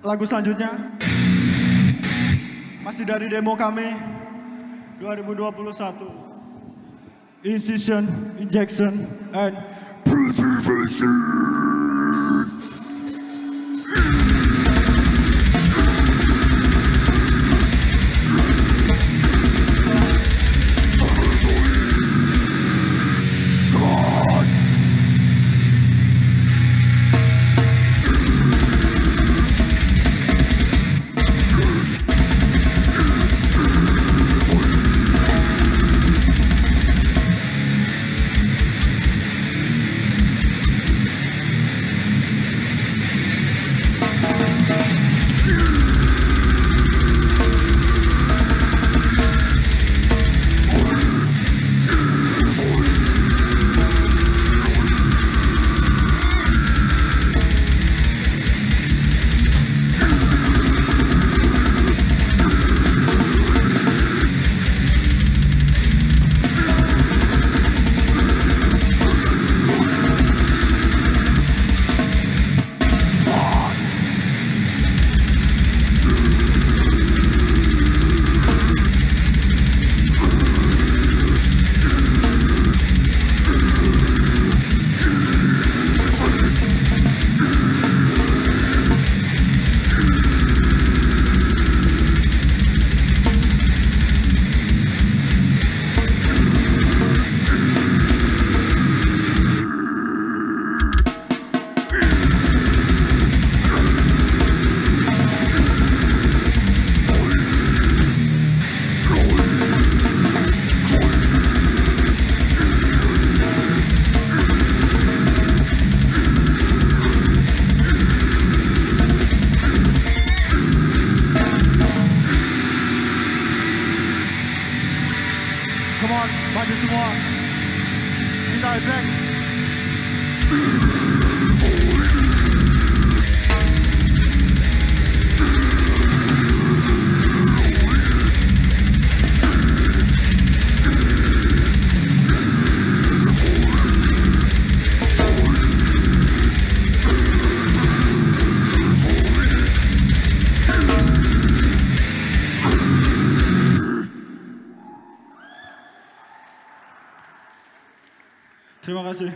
lagu selanjutnya. Masih dari demo kami. 2021 Incision, Injection, and Preservation. Pas de moi. Il arrive. Terima kasih.